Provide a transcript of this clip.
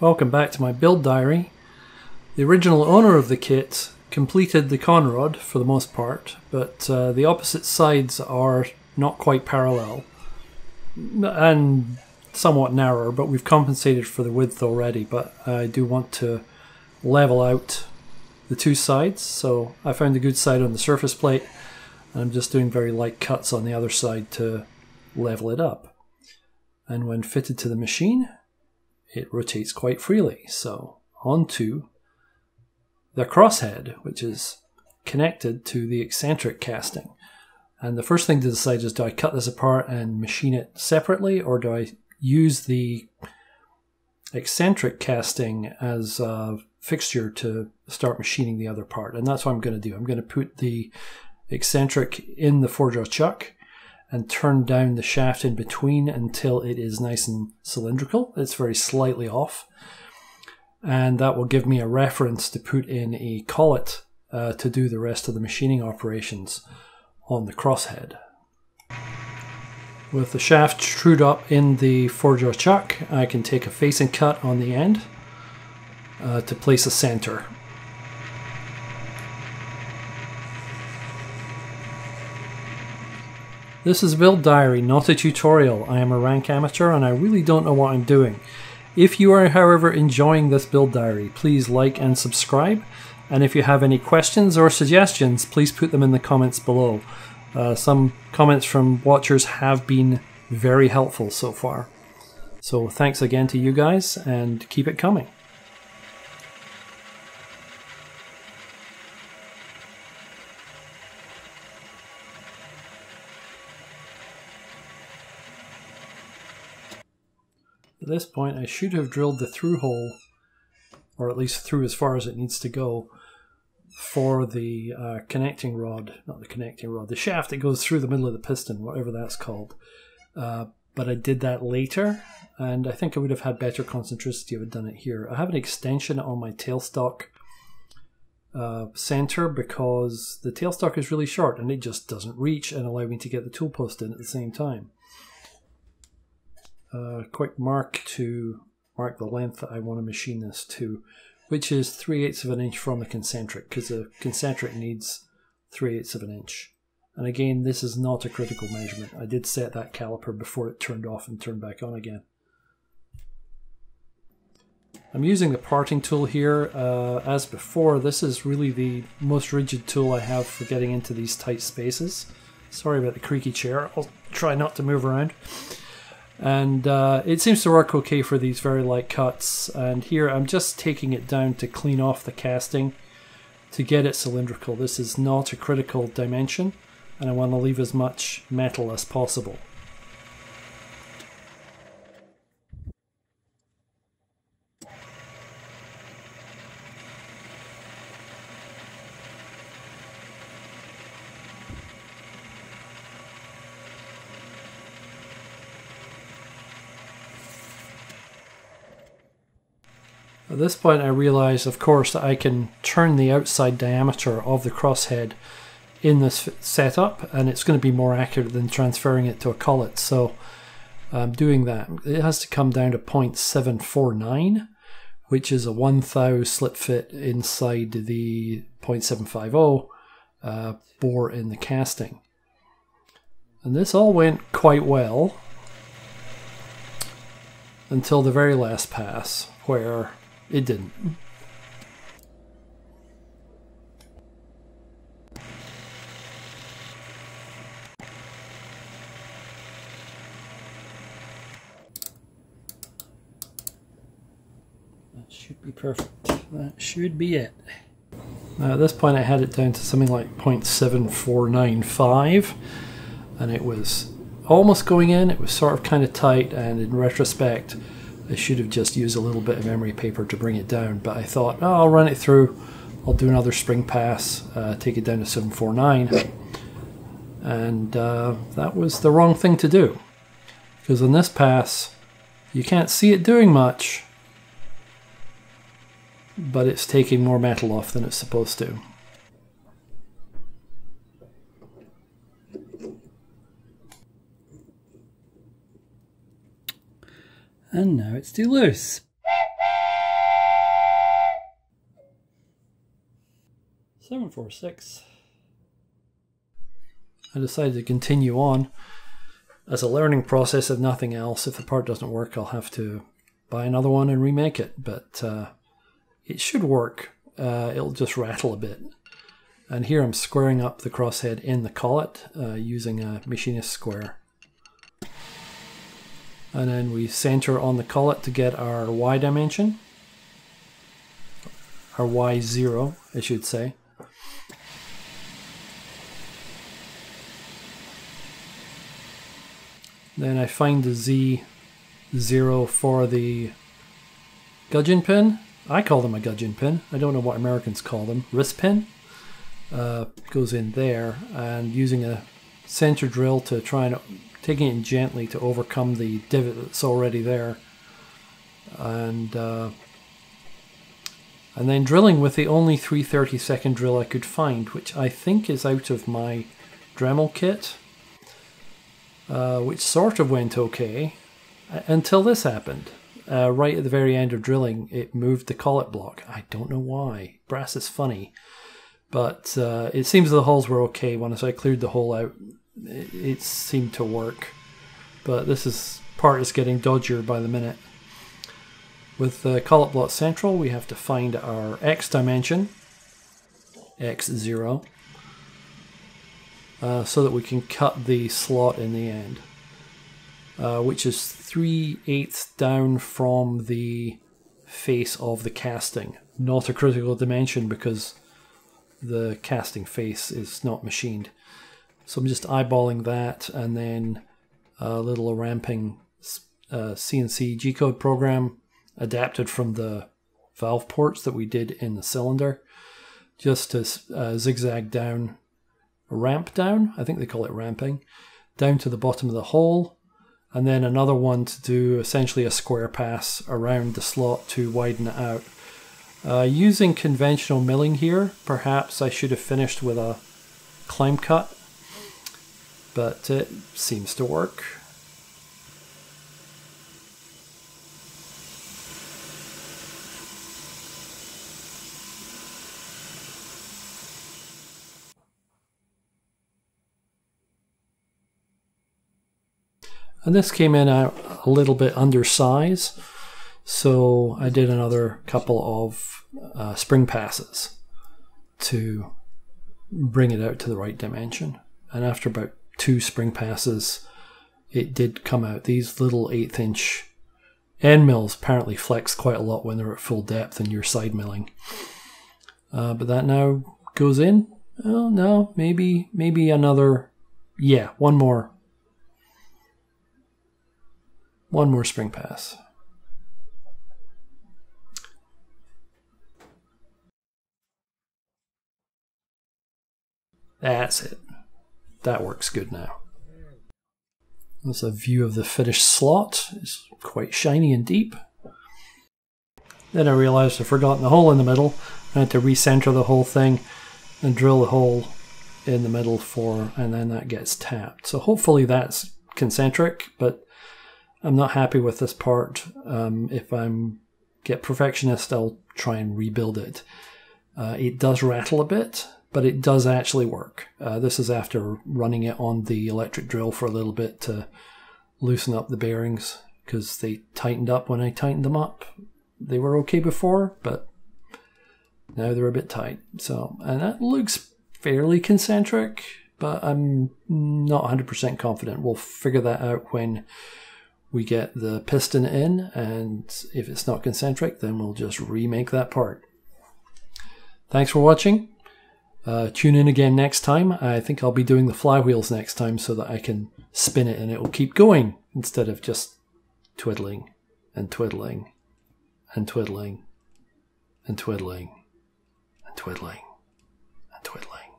Welcome back to my build diary. The original owner of the kit completed the conrod for the most part, but uh, the opposite sides are not quite parallel and somewhat narrower, but we've compensated for the width already. But I do want to level out the two sides, so I found a good side on the surface plate, and I'm just doing very light cuts on the other side to level it up. And when fitted to the machine, it rotates quite freely. So onto the crosshead, which is connected to the eccentric casting. And the first thing to decide is do I cut this apart and machine it separately, or do I use the eccentric casting as a fixture to start machining the other part? And that's what I'm going to do. I'm going to put the eccentric in the four jaw chuck and turn down the shaft in between until it is nice and cylindrical. It's very slightly off. And that will give me a reference to put in a collet uh, to do the rest of the machining operations on the crosshead. With the shaft trued up in the four-jaw chuck, I can take a facing cut on the end uh, to place a center. This is Build Diary, not a tutorial. I am a rank amateur and I really don't know what I'm doing. If you are, however, enjoying this Build Diary, please like and subscribe. And if you have any questions or suggestions, please put them in the comments below. Uh, some comments from watchers have been very helpful so far. So thanks again to you guys and keep it coming. This point, I should have drilled the through hole, or at least through as far as it needs to go, for the uh, connecting rod, not the connecting rod, the shaft that goes through the middle of the piston, whatever that's called. Uh, but I did that later, and I think I would have had better concentricity if I'd done it here. I have an extension on my tailstock uh, center because the tailstock is really short and it just doesn't reach and allow me to get the tool post in at the same time a quick mark to mark the length that I want to machine this to, which is 3 eighths of an inch from the concentric, because the concentric needs 3 eighths of an inch. And again, this is not a critical measurement. I did set that caliper before it turned off and turned back on again. I'm using the parting tool here. Uh, as before, this is really the most rigid tool I have for getting into these tight spaces. Sorry about the creaky chair. I'll try not to move around and uh, it seems to work okay for these very light cuts. And here I'm just taking it down to clean off the casting to get it cylindrical. This is not a critical dimension and I want to leave as much metal as possible this point I realize, of course, that I can turn the outside diameter of the crosshead in this setup and it's going to be more accurate than transferring it to a collet. So I'm doing that. It has to come down to 0.749, which is a 1 thou slip fit inside the 0.750 uh, bore in the casting. And this all went quite well until the very last pass where it didn't. That should be perfect. That should be it. Now at this point I had it down to something like 0.7495 and it was almost going in, it was sort of kind of tight and in retrospect I should have just used a little bit of emery paper to bring it down, but I thought, oh, I'll run it through. I'll do another spring pass, uh, take it down to 749. And uh, that was the wrong thing to do. Because on this pass, you can't see it doing much, but it's taking more metal off than it's supposed to. And now it's too loose. Seven four six. I decided to continue on as a learning process if nothing else. If the part doesn't work, I'll have to buy another one and remake it. But uh, it should work. Uh, it'll just rattle a bit. And here I'm squaring up the crosshead in the collet uh, using a machinist square. And then we center on the collet to get our Y dimension. Our Y0, I should say. Then I find the Z0 for the gudgeon pin. I call them a gudgeon pin. I don't know what Americans call them. Wrist pin uh, goes in there, and using a center drill to try and taking it gently to overcome the divot that's already there, and uh, and then drilling with the only 330 second drill I could find, which I think is out of my Dremel kit. Uh, which sort of went okay until this happened. Uh, right at the very end of drilling, it moved the collet block. I don't know why. Brass is funny. But uh, it seems the holes were okay. Once I cleared the hole out, it, it seemed to work. But this is part is getting dodgier by the minute. With the collet block central, we have to find our x dimension, x0 uh, so that we can cut the slot in the end, uh, which is 3 eighths down from the face of the casting. Not a critical dimension because the casting face is not machined. So I'm just eyeballing that and then a little ramping uh, CNC G-code program adapted from the valve ports that we did in the cylinder just to uh, zigzag down ramp down. I think they call it ramping down to the bottom of the hole. And then another one to do essentially a square pass around the slot to widen it out. Uh, using conventional milling here, perhaps I should have finished with a climb cut, but it seems to work. And this came in a, a little bit undersized, so I did another couple of uh, spring passes to bring it out to the right dimension. And after about two spring passes, it did come out. These little eighth inch end mills apparently flex quite a lot when they're at full depth and you're side milling. Uh, but that now goes in. Oh no, maybe maybe another. Yeah, one more one more spring pass. That's it. That works good now. That's a view of the finished slot. It's quite shiny and deep. Then I realized I'd forgotten the hole in the middle. I had to recenter the whole thing and drill the hole in the middle for, and then that gets tapped. So hopefully that's concentric, but I'm not happy with this part. Um, if I'm get perfectionist, I'll try and rebuild it. Uh, it does rattle a bit, but it does actually work. Uh, this is after running it on the electric drill for a little bit to loosen up the bearings because they tightened up when I tightened them up. They were okay before, but now they're a bit tight. So, and that looks fairly concentric, but I'm not 100% confident. We'll figure that out when we get the piston in and if it's not concentric then we'll just remake that part. Thanks for watching. Uh, tune in again next time. I think I'll be doing the flywheels next time so that I can spin it and it will keep going instead of just twiddling and twiddling and twiddling and twiddling and twiddling.